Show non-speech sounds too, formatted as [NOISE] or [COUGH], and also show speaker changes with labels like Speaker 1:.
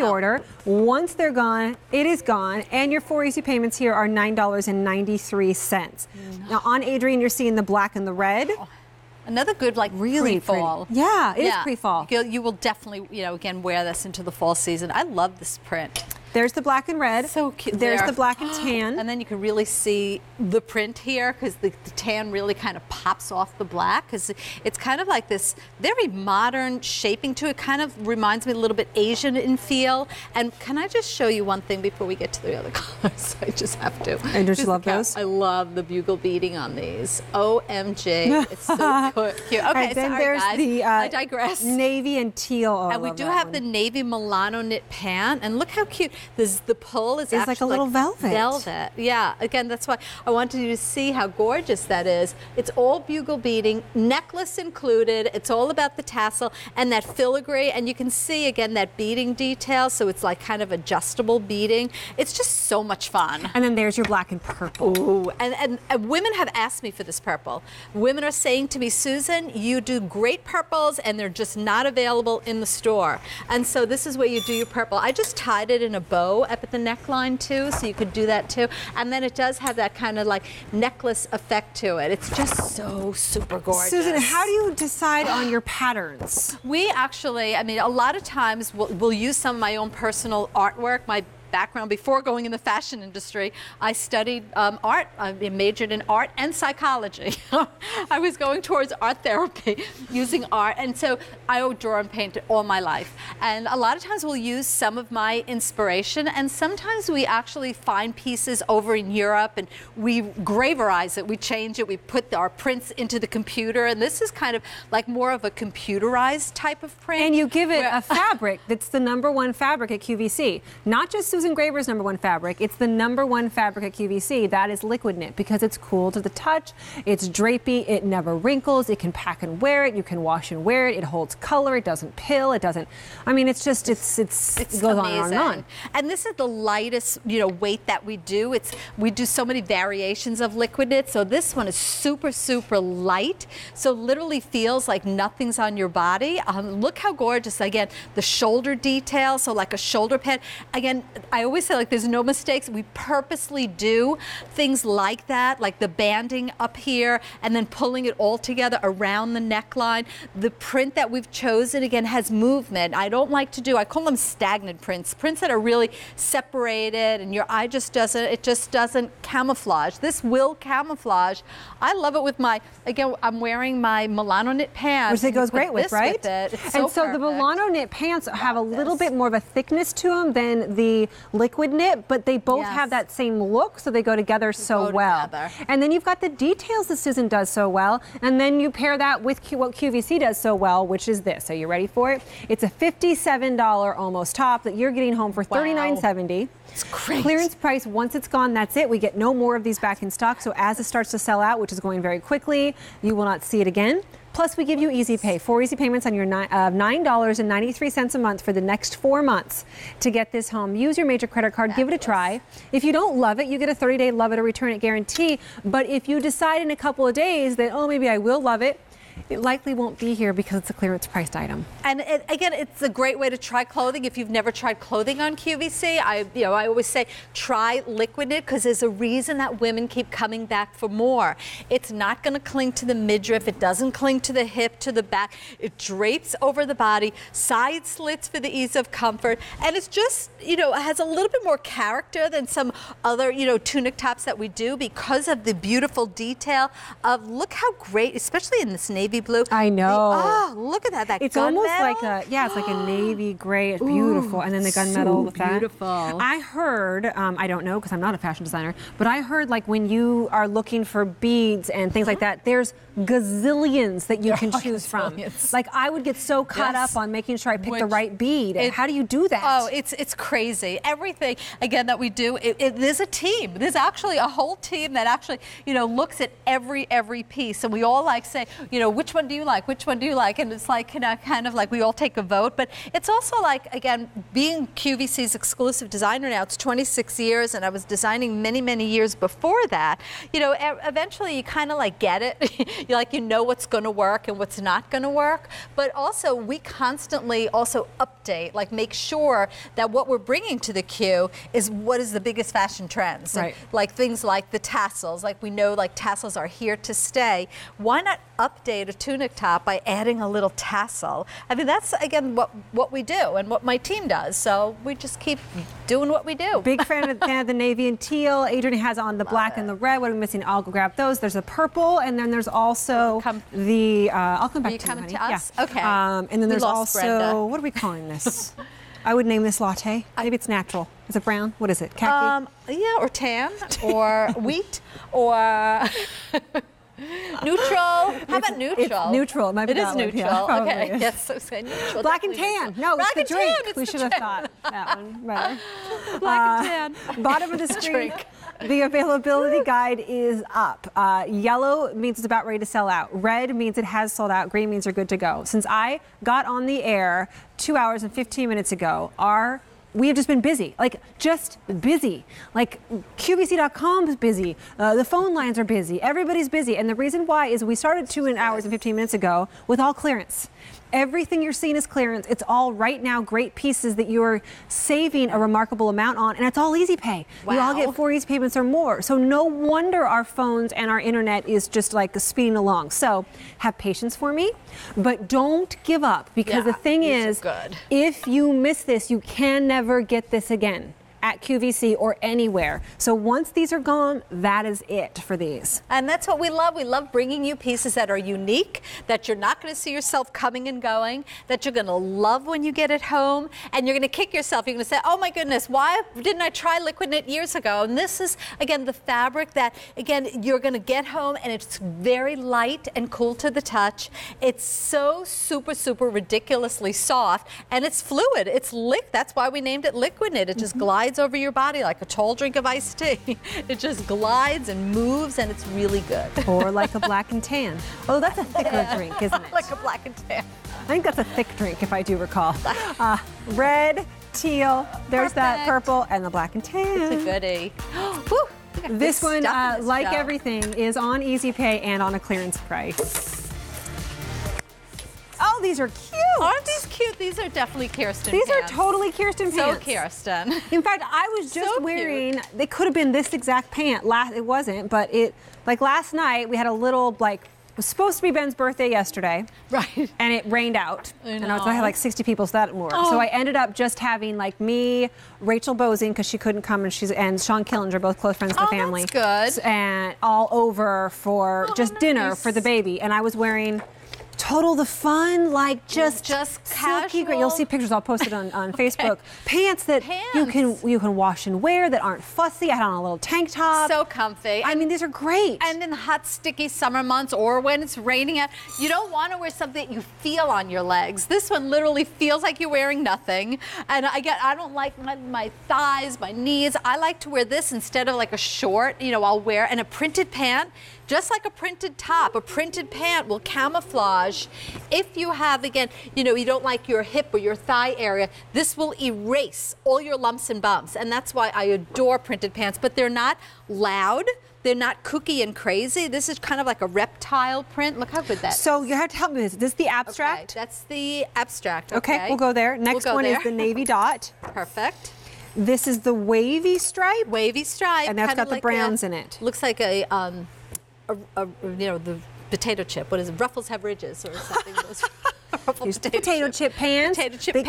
Speaker 1: the order. Once they're gone, it is gone. And your four easy payments here are $9.93. Mm. Now, on Adrian, you're seeing the black and the red.
Speaker 2: Oh, another good like
Speaker 1: Really
Speaker 2: pre-fall.
Speaker 1: Yeah, it is pre-fall.
Speaker 2: You'll- You will definitely, you know, again wear this into the fall season. I love this print.
Speaker 1: There's the black and red.
Speaker 2: So cute.
Speaker 1: There's
Speaker 2: there.
Speaker 1: the black and [GASPS] tan.
Speaker 2: And then you can really see the print here because the, the tan really kind of pops off the black because it's kind of like this very modern shaping to it. Kind of reminds me a little bit Asian in feel. And can I just show you one thing before we get to the other [LAUGHS] colors? I just have to.
Speaker 1: And
Speaker 2: Just
Speaker 1: love those?
Speaker 2: I love the bugle beading on these. OMG. it's so [LAUGHS] cute. Okay,
Speaker 1: right, then
Speaker 2: sorry
Speaker 1: there's
Speaker 2: guys.
Speaker 1: the uh,
Speaker 2: I digress.
Speaker 1: navy and teal. Oh,
Speaker 2: And we do have
Speaker 1: one.
Speaker 2: the navy Milano knit pant, and look how cute. This the pull is
Speaker 1: It's like a little velvet.
Speaker 2: Velvet, yeah. Again, that's why I wanted you to see how gorgeous that is. It's all bugle beading, necklace included. It's all about the tassel and that filigree, and you can see again that beading detail. So it's like kind of adjustable beading. It's just so much fun.
Speaker 1: And then there's your black and purple.
Speaker 2: Ooh, and, and, and women have asked me for this purple. Women are saying to me, Susan, you do great purples and they're just not available in the store. And so this is where you do your purple. I just tied it in a bow up at the neckline too, so you could do that too. And then it does have that kind of like necklace effect to it. It's just so super gorgeous.
Speaker 1: Susan, how do you decide on your patterns?
Speaker 2: We actually, I mean, a lot of times we'll, we'll use some of my own personal artwork. My background before going in the fashion industry, I studied um, art. I majored in art and psychology. [LAUGHS] I was going towards art therapy [LAUGHS] using art, and so I would draw and paint all my life. And a lot of times we'll use some of my inspiration, and sometimes we actually find pieces over in Europe and we graverize it, we change it, we put our prints into the computer, and this is kind of like more of a computerized type of print.
Speaker 1: And you give it
Speaker 2: where-
Speaker 1: a fabric that's the number one fabric at QVC. Not just Susan Graver's number one fabric, it's the number one fabric at QVC. That is liquid knit because it's cool to the touch, it's drapey, it never wrinkles, it can pack and wear it, you can wash and wear it, it holds color, it doesn't pill, it doesn't. I mean, it's just, it's, it's,
Speaker 2: It's
Speaker 1: it goes
Speaker 2: amazing.
Speaker 1: on and on and on.
Speaker 2: And this is the lightest, you know, weight that we do. It's we do so many variations of liquid knit. So this one is super, super light. So literally feels like nothing's on your body. Um, look how gorgeous. Again, the shoulder detail. So like a shoulder pad. Again, I always say like there's no mistakes. We purposely do things like that, like the banding up here and then pulling it all together around the neckline. The print that we've chosen again has movement. I don't like to do. I call them stagnant prints. Prints that are really separated and your eye just doesn't. It just doesn't camouflage. This will camouflage. I love it with my. Again, I'm wearing my Milano knit pants.
Speaker 1: Which it goes great with, right?
Speaker 2: it. It's
Speaker 1: and so the. Milano knit pants have a little
Speaker 2: this.
Speaker 1: bit more of a thickness to them than the liquid knit, but they both
Speaker 2: Yes.
Speaker 1: have that same look, so they go together so
Speaker 2: go
Speaker 1: well.
Speaker 2: together.
Speaker 1: And then you've got the details that Susan does so well, and then you pair that with Q- what QVC does so well, which is this. Are you ready for it? It's a $57 almost top that you're getting home for $39.70.
Speaker 2: It's great.
Speaker 1: Clearance price, once it's gone, that's it. We get no more of these back in stock. So as it starts to sell out, which is going very quickly, you will not see it again. Plus, we give you easy pay, four easy payments on your uh, $9.93 a month for the next four months to get this home. Use your major credit card, give it a try. If you don't love it, you get a 30 day love it or return it guarantee. But if you decide in a couple of days that, oh, maybe I will love it, it likely won't be here because it's a clearance priced item.
Speaker 2: And it, again, it's a great way to try clothing. If you've never tried clothing on QVC, I, you know, I always say try liquid because there's a reason that women keep coming back for more. It's not going to cling to the midriff. It doesn't cling to the hip, to the back. It drapes over the body, side slits for the ease of comfort, and it's just, you know, has a little bit more character than some other, you know, tunic tops that we do because of the beautiful detail of look how great, especially in this navy blue.
Speaker 1: I
Speaker 2: The-
Speaker 1: know.
Speaker 2: oh, look at that. That
Speaker 1: It's almost
Speaker 2: gunmetal.
Speaker 1: like a yeah, it's like a navy gray. It's beautiful, and then the gunmetal
Speaker 2: so
Speaker 1: with that.
Speaker 2: beautiful.
Speaker 1: I heard, um, I don't know because I'm not a fashion designer, but I heard like when you are looking for beads and things like that, there's gazillions that you [LAUGHS] can
Speaker 2: are
Speaker 1: choose from. Like I would get so caught
Speaker 2: Yes.
Speaker 1: up on making sure I pick the right bead.
Speaker 2: it-
Speaker 1: How do you do that?
Speaker 2: Oh, it's it's crazy. Everything again that we do, it, it, there's a team. There's actually a whole team that actually you know looks at every every piece, and we all like say, you know, which one do you like? Which one do you like? And it's like, you know, kind of like we all take a vote. But it's also like, again, being QVC's exclusive designer now, it's 26 years, and I was designing many, many years before that. You know, eventually you kind of like get it. [LAUGHS] you like, you know what's going to work and what's not going to work. But also, we constantly also update, like make sure that what we're bringing to the Q is what is the biggest fashion trends. And like things like the tassels, like we know like tassels are here to stay. Why not update a tunic top by adding a little tassel? I mean, that's again what what we do and what my team does. So we just keep doing what we do.
Speaker 1: Big fan of, fan of the navy and teal. Adrian has on the black and the red. What are we missing? I'll go grab those. There's a purple, and then there's also
Speaker 2: Come-
Speaker 1: the. Uh, I'll come back
Speaker 2: you
Speaker 1: to
Speaker 2: coming
Speaker 1: you,
Speaker 2: to us?
Speaker 1: Yeah.
Speaker 2: Okay.
Speaker 1: Um, and then there's also
Speaker 2: Brenda.
Speaker 1: what are we calling this? [LAUGHS] I would name this latte. Maybe it's natural. Is it brown? What is it? Khaki.
Speaker 2: Um, yeah, or tan, or [LAUGHS] wheat, or [LAUGHS] neutral. How about neutral?
Speaker 1: it's neutral. It might be
Speaker 2: It is
Speaker 1: one. Yeah,
Speaker 2: neutral. okay. [LAUGHS] Yes. So say neutral.
Speaker 1: Black and tan. No,
Speaker 2: Black
Speaker 1: it's the drink.
Speaker 2: tan, it's
Speaker 1: we should have thought that one. Right. [LAUGHS]
Speaker 2: Black and tan.
Speaker 1: Bottom of the [LAUGHS] screen. The availability guide is up. Uh, yellow means it's about ready to sell out. Red means it has sold out. Green means you're good to go. Since I got on the air two hours and 15 minutes ago, our we have just been busy, like just busy. Like QVC.com is busy. Uh, the phone lines are busy. Everybody's busy, and the reason why is we started two hours and 15 minutes ago with all clearance. Everything you're seeing is clearance. It's all right now great pieces that you're saving a remarkable amount on, and it's all easy pay. You all get four easy payments or more. So no wonder our phones and our internet is just like speeding along. So have patience for me, but don't give up because
Speaker 2: Yeah,
Speaker 1: the thing is,
Speaker 2: good.
Speaker 1: if you miss this, you can never get this again at QVC or anywhere. So once these are gone, that is it for these.
Speaker 2: And that's what we love. We love bringing you pieces that are unique, that you're not going to see yourself coming and going, that you're going to love when you get it home, and you're going to kick yourself. You're going to say, oh my goodness, why didn't I try Liquid Knit years ago? And this is, again, the fabric that, again, you're going to get home and it's very light and cool to the touch. It's so super, super ridiculously soft, and it's fluid. It's lick. That's why we named it Liquid Knit. It just mm-hmm. glides over your body like a tall drink of iced tea. [LAUGHS] it just glides and moves, and it's really good. [LAUGHS]
Speaker 1: Or like a black and tan. Oh, that's a thicker [LAUGHS] drink, isn't it?
Speaker 2: like a black and tan.
Speaker 1: I think that's a thick drink, if I do recall. Uh, red, teal, there's that purple, and the black and tan.
Speaker 2: It's a goodie. [GASPS] Woo,
Speaker 1: This one, uh,
Speaker 2: this
Speaker 1: like everything, is on Easy Pay and on a clearance price. Oh, these are cute.
Speaker 2: Aren't cute? These are definitely Kirsten
Speaker 1: These are totally Kirsten
Speaker 2: so
Speaker 1: pants.
Speaker 2: Kirsten. [LAUGHS]
Speaker 1: In fact, I was just
Speaker 2: So cute.
Speaker 1: wearing. They could have been this exact pant. Last, it wasn't, but it. Like last night, we had a little like. It was supposed to be Ben's birthday yesterday. [LAUGHS]
Speaker 2: Right.
Speaker 1: And it rained out.
Speaker 2: I
Speaker 1: And I, was, I had like 60 people, so that didn't work.
Speaker 2: Oh.
Speaker 1: So I ended up just having like me, Rachel Bosing, because she couldn't come, and she's and Sean Killinger, both close friends of the
Speaker 2: Oh, that's
Speaker 1: family.
Speaker 2: good.
Speaker 1: And all over for
Speaker 2: Oh,
Speaker 1: just dinner for the baby. And I was wearing total the fun, like just
Speaker 2: Just
Speaker 1: silky great. You'll see pictures. I'll post it on, on [LAUGHS] Facebook. Pants that you can you can wash and wear that aren't fussy. I had on a little tank top.
Speaker 2: So comfy.
Speaker 1: I mean, these are great.
Speaker 2: And in the hot, sticky summer months or when it's raining out, you don't want to wear something that you feel on your legs. This one literally feels like you're wearing nothing. And I get, I don't like my, my thighs, my knees. I like to wear this instead of like a short, you know, I'll wear, and a printed pant. Just like a printed top, a printed pant will camouflage. If you have, again, you know, you don't like your hip or your thigh area, this will erase all your lumps and bumps. And that's why I adore printed pants. But they're not loud. They're not kooky and crazy. This is kind of like a reptile print. Look how good that
Speaker 1: so you have to help me with this. This is the abstract?
Speaker 2: Okay, that's the abstract.
Speaker 1: Okay,
Speaker 2: Okay,
Speaker 1: we'll go there. Next
Speaker 2: We'll go
Speaker 1: one
Speaker 2: there.
Speaker 1: is the navy [LAUGHS] dot.
Speaker 2: Perfect.
Speaker 1: This is the wavy stripe.
Speaker 2: Wavy stripe.
Speaker 1: And that's got the
Speaker 2: like
Speaker 1: browns
Speaker 2: a-
Speaker 1: in it.
Speaker 2: Looks like a, um, a, a, you know, the potato chip. What is it? Ruffles have ridges or something. [LAUGHS] Those
Speaker 1: Here's [LAUGHS] potato chip pants.
Speaker 2: Potato chip pants.